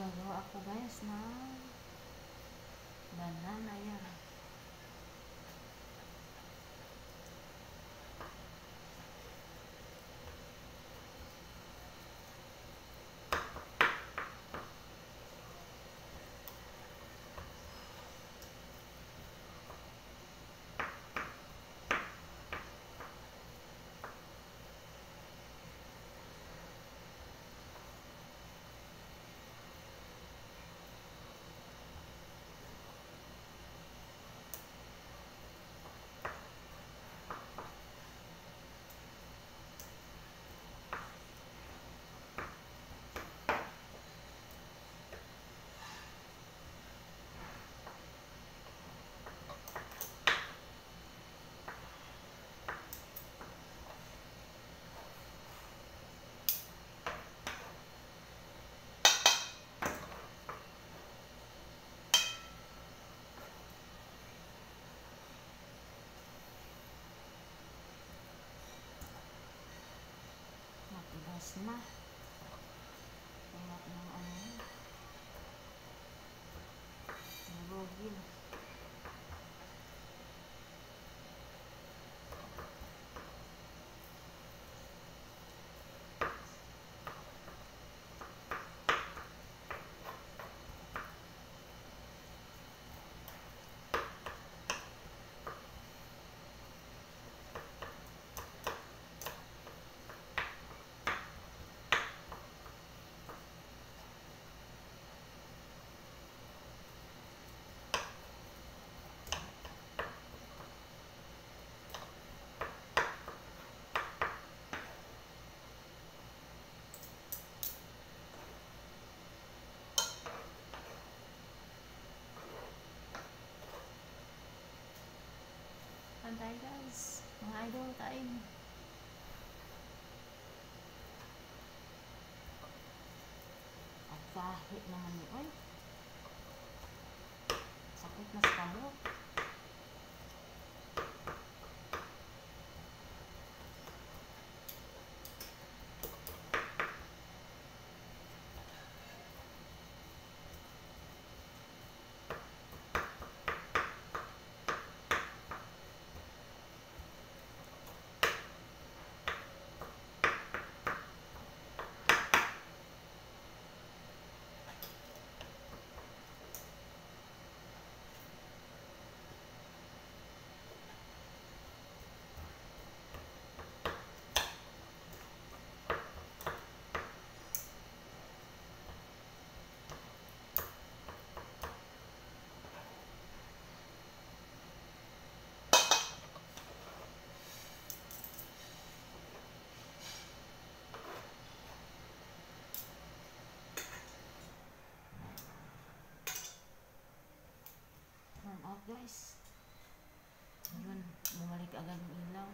Gagawa ako guys na banana yan. Matigas na. Pantay guys. Mga idol tayo. At kahit naman yun. Sakit na sa kamot. Guys. Ayun, bumalik agad yung ilaw.